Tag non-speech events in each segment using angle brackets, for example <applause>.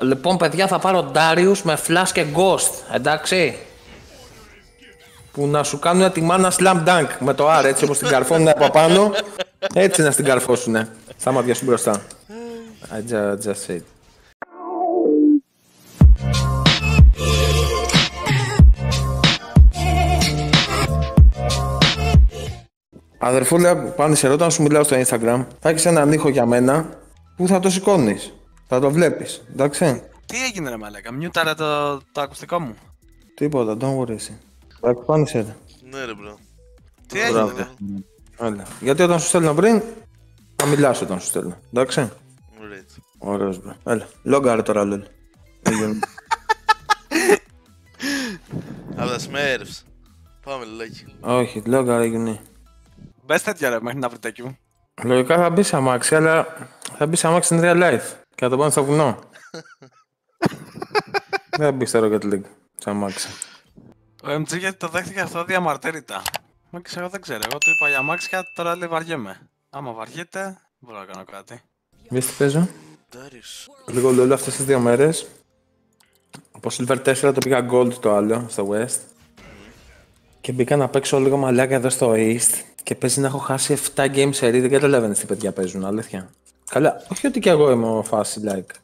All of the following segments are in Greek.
Λοιπόν, παιδιά, θα πάρω Darius με Flash και Ghost, εντάξει. Που να σου κάνουν τη μάνα slam dunk με το R, έτσι όπως την καρφώνουν από πάνω. Έτσι να στην καρφώσουνε. Στα μάτια σου μπροστά. I ju- just said. Αδερφούλα, πάνε σε ρώτα να σου μιλάω στο Instagram. Θα έχεις έναν ήχο για μένα που θα το σηκώνεις. Θα το βλέπεις. Εντάξει. Τι έγινε ρε μαλάκα, μιούταρα το, το ακουστικό μου. Τίποτα, don't worry εσύ. Εντάξει, πάνε σε ρώτα. Ναι, ρε bro. Τι έγινε Μπράβο. ρε. Έλα. Γιατί όταν σου στέλνω πριν, θα μιλάς όταν σου στέλνω. Εντάξει. Ωραία. Ωραίος bro. Έλα. Λόγκαρε τώρα, lel. Έγινε. Από τα Smurfs. Πάμε lucky. Όχι, λόγκαρε έγινε. Μπες τέτοια ρε μέχρι να βρείτε εκεί μου. Λογικά θα μπεις σε αμάξι, αλλά θα μπεις σε αμάξι in real life. Και θα το πάνε στο βουνό. <laughs> Δεν θα μπει στο Rocket League. Σε αμάξι. Ο MG γιατί το δέχτηκε αυτό διαμαρτύρητα. Μα και εγώ δεν ξέρω, εγώ του είπα για μάξια, τώρα λέει βαριέμαι. Άμα βαριέται, δεν μπορώ να κάνω κάτι. Βες τι παίζω. Ντάριους. Λίγο λόλο αυτές τις δύο μέρες. Από Silver 4 το πήγα Gold το άλλο, στο West. Και μπήκα να παίξω λίγο μαλάκα εδώ στο East. Και παίζει να έχω χάσει 7 games σε Δεν καταλαβαίνεις τι παιδιά παίζουν, αλήθεια. Καλά, όχι ότι κι εγώ είμαι ο φάση like.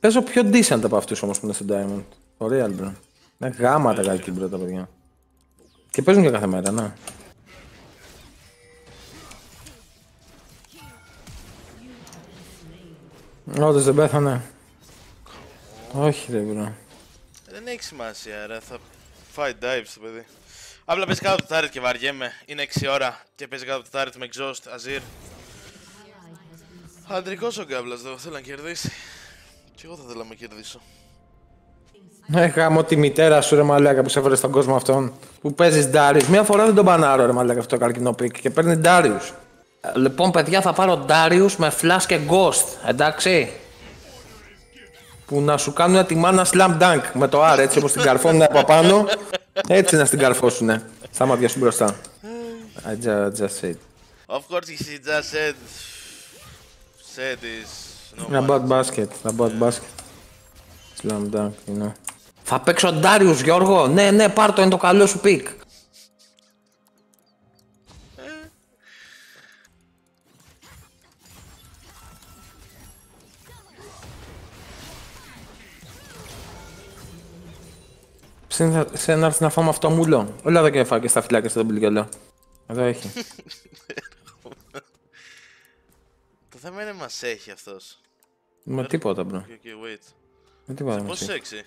Παίζω πιο decent από αυτούς όμως που είναι στο Diamond. Ωραία, bro. Είναι γάματα κακή bro τα παιδιά. Και παίζουν και κάθε μέρα, ναι. Όντως δεν πέθανε. Όχι ρε bro. Δεν έχει σημασία, ρε. Θα φάει dive το παιδί. Απλά παίζει κάτω από το turret και βαριέμαι. Είναι 6 ώρα και παίζει κάτω από το turret με exhaust, Azir. Αντρικός ο γκάμπλας εδώ, θέλω να κερδίσει. Και εγώ θα ήθελα να με κερδίσω. Ε, γάμω τη μητέρα σου ρε μαλάκα που σε έφερε στον κόσμο αυτόν. Που παίζεις Darius. Μία φορά δεν τον μπανάρω ρε μαλάκα αυτό το καρκινό pick και παίρνει Darius. Λοιπόν παιδιά θα πάρω Darius με Flash και Ghost, εντάξει. Που να σου κάνουν τη μάνα slam dunk με το R έτσι όπως την καρφώνουν από πάνω. Έτσι να στην καρφώσουνε. Στα μάτια σου μπροστά. I ju- just said. Of course he just said... Said is... No Είναι matter. about basket. About basket. Slam dunk, you know. Θα παίξω Darius, Γιώργο. Ναι, ναι, πάρ' το, είναι το καλό σου pick. Σε να έρθει να φάμε αυτό μουλό. Όλα εδώ και φάκε στα φυλάκια στον πιλικελό. Εδώ έχει. <laughs> Το θέμα είναι μας έχει αυτός. Με τίποτα, bro. Okay, okay, wait. Με τίποτα. μας Πώς έχει. έξι;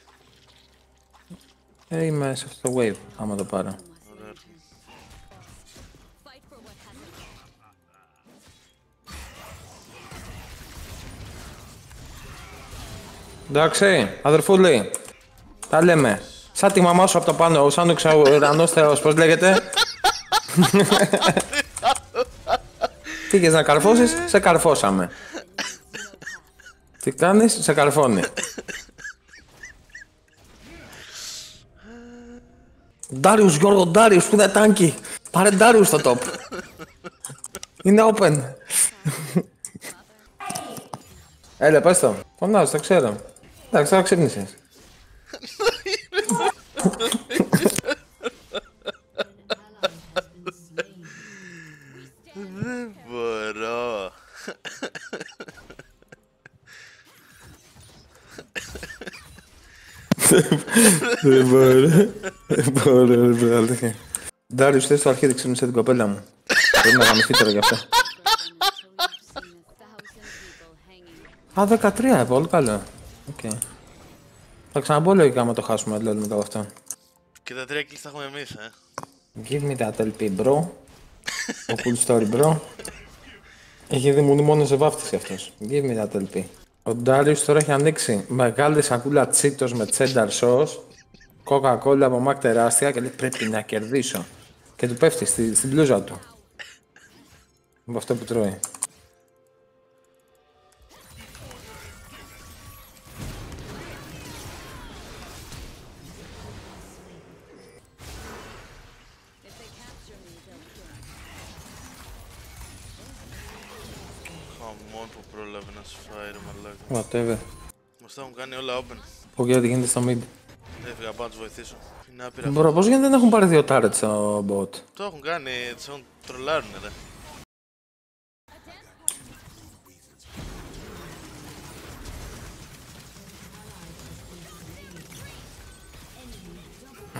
Ε, είμαι σε αυτό το wave, άμα το πάρω. Ωραία. Εντάξει, αδερφούλη. Τα λέμε. Σαν τη μαμά σου από το πάνω, σαν ο ξαουρανός θεός, πώς λέγεται; <laughs> Τι είχες να καρφώσεις, σε καρφώσαμε. Τι κάνεις, σε καρφώνει. Ντάριους, Γιώργο, Ντάριους, που είναι τάνκι. Πάρε Ντάριους στο top. Είναι open. Έλα, πες το. Φωνάζω, το ξέρω. Εντάξει, τώρα ξύπνησες. Δεν μπορώ. Δεν μπορώ. Δεν μπορώ, δεν μπορώ, αλήθεια. Ντάριους, θες το αρχίδι ξύπνησε την κοπέλα μου. Πρέπει να γαμηθεί τώρα γι' αυτό. Α, 13, πολύ καλό. Οκ. Θα ξαναμπώ λογικά άμα το χάσουμε δηλαδή μετά από αυτό. Και τα τρία kills τα έχουμε εμείς, ε. Give me that LP, bro. Oh cool story, bro. Έχει δει μου μόνος σε βάφτιση αυτός. Give me that LP. Ο Ντάριος τώρα έχει ανοίξει μεγάλη σακούλα Cheetos με cheddar sauce, κόκα-κόλλα από Mac τεράστια και λέει πρέπει να κερδίσω. Και του πέφτει στη, στην μπλούζα του. Από αυτό που τρώει. Χαμόν που πρόλαβε να σου φάει ρε μαλάκα. Whatever. Μας τα έχουν κάνει όλα open. Πω και τι γίνεται στο mid. Έφυγα πάνω να τους βοηθήσω. Είναι άπειρα. Bro, πώς γίνεται δεν έχουν πάρει δύο turrets στο bot. Το έχουν κάνει, τους έχουν τρολάρουνε ρε.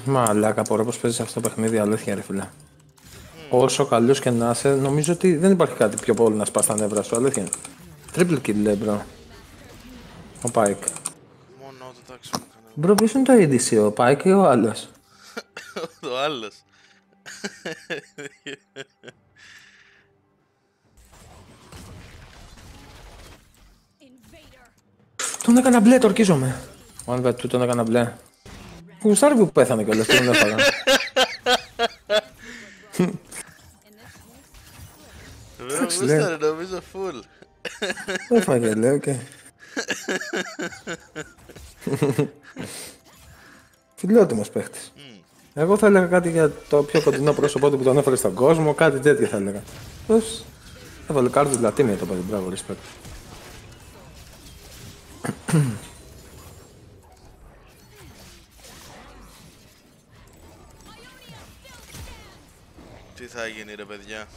Μαλάκα, απορώ πως παίζεις αυτό το παιχνίδι, αλήθεια ρε φίλε. Όσο καλός και να είσαι, νομίζω ότι δεν υπάρχει κάτι πιο πολύ να σπάς τα νεύρα σου, αλήθεια. Triple kill λέει bro. Ο Pike. Μόνο το τάξη μου έκανε. Μπρο, ποιος είναι το ADC, ο Pike ή ο άλλος; <laughs> Το άλλος. Τον έκανα μπλε, το ορκίζομαι. One bet two, τον έκανα μπλε. Γουστάρι που πέθανε κιόλας, τον έφαγα. <laughs> Βέβαια, Εντάξει, λέει. γούσταρε νομίζω full. Έφαγε, λέω και. Φιλότιμος παίχτης. Εγώ θα έλεγα κάτι για το πιο κοντινό πρόσωπό του που τον έφερε στον κόσμο, κάτι τέτοιο θα έλεγα. Πώς; Έβαλε κάρτους Λατίνια το παιδί, μπράβο, respect. Τι θα γίνει ρε παιδιά;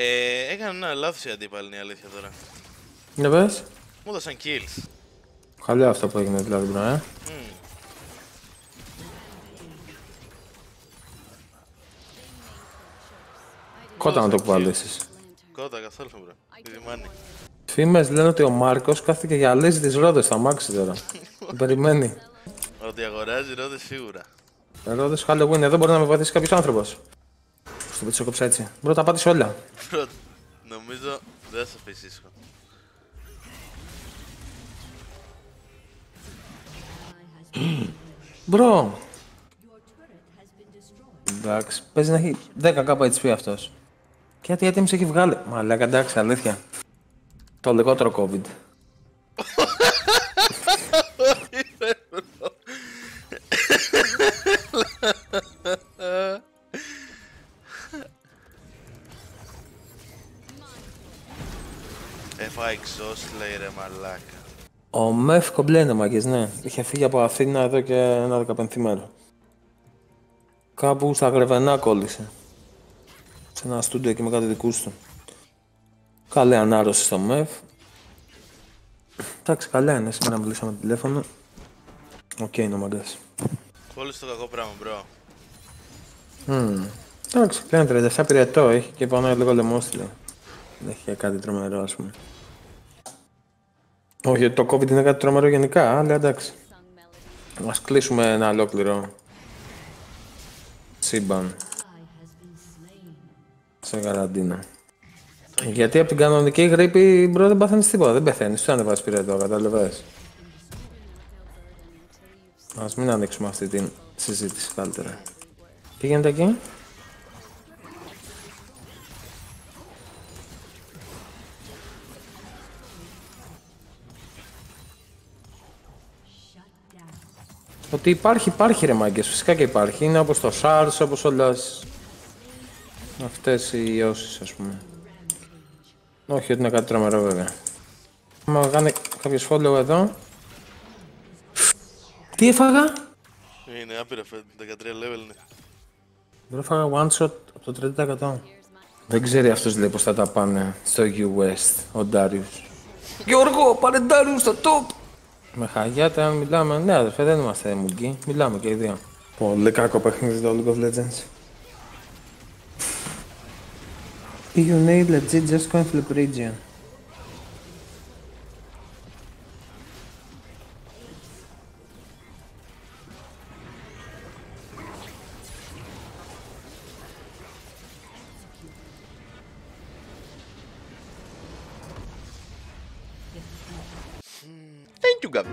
Ε, έκανα ένα λάθος η αντίπαλη είναι η αλήθεια τώρα. Ναι, πες. Μου έδωσαν kills. Χαλιά αυτό που έγινε δηλαδή, μπρο, ε. Μμμ. Κότα να το κουβαλήσεις. Κότα καθόλου μπρο. Διδυμάνι. Φήμες λένε ότι ο Μάρκος κάθεται για λύσει τις ρόδες στα μάξι τώρα. <laughs> Περιμένει. Ότι αγοράζει ρόδες σίγουρα. Ρόδες Halloween, εδώ μπορεί να με βοηθήσει κάποιος άνθρωπος. Στο πίτσο κόψα έτσι. Μπρο, τα πάτησε όλα. Μπρο, <laughs> νομίζω δεν θα σε αφήσει ήσυχο. Μπρο. Εντάξει, παίζει να έχει 10 κάπου HP αυτός. Και γιατί έτοιμος έχει βγάλει. Μα λέγα εντάξει, αλήθεια. Το λιγότερο COVID. Λέει ρε μαλάκα. Ο Μεφ κομπλέ είναι μάγκες, ναι. Είχε φύγει από Αθήνα εδώ και ένα δεκαπενθήμερο. Κάπου στα Γρεβενά κόλλησε. Σε ένα στούντιο εκεί με κάτι δικούς του. Καλή ανάρρωση στο Μεφ. Εντάξει, καλά είναι. Σήμερα μιλήσαμε τηλέφωνο. Οκ είναι ο μαγκάς. Κόλλησε το κακό πράγμα bro. Εντάξει, κάνει 37 πυρετό, έχει και πάνω λίγο λαιμό στυλ. Δεν έχει κάτι τρομερό, ας πούμε. Όχι, ότι το COVID είναι κάτι τρομερό γενικά, αλλά εντάξει. Ας κλείσουμε ένα ολόκληρο σύμπαν σε καραντίνα. Γιατί από την κανονική γρίπη bro δεν παθαίνεις τίποτα, δεν πεθαίνεις, του ανεβάζεις πυρετό, κατάλαβες. Ας μην ανοίξουμε αυτή την συζήτηση καλύτερα. Τι γίνεται εκεί; Ότι υπάρχει, υπάρχει ρε μάγκες, φυσικά και υπάρχει. Είναι όπως το SARS, όπως όλες αυτές οι ιώσεις ας πούμε. Όχι ότι είναι κάτι τρομερό βέβαια. Άμα κάνει κάποιος follow εδώ. Τι έφαγα; Είναι άπειρα φέτο, 13 level είναι. Δεν έφαγα one shot από το 30%. Δεν ξέρει αυτός λέει πως θα τα πάνε στο U-West, ο Ντάριους. Γιώργο, πάρε Ντάριους στο top! Με χαγιάτα, αν μιλάμε, ναι αδερφέ, δεν είμαστε μουγκοί, μιλάμε και οι δύο. Πολύ κακό παιχνίδι το League of Legends. You need legit just coin flip region. juga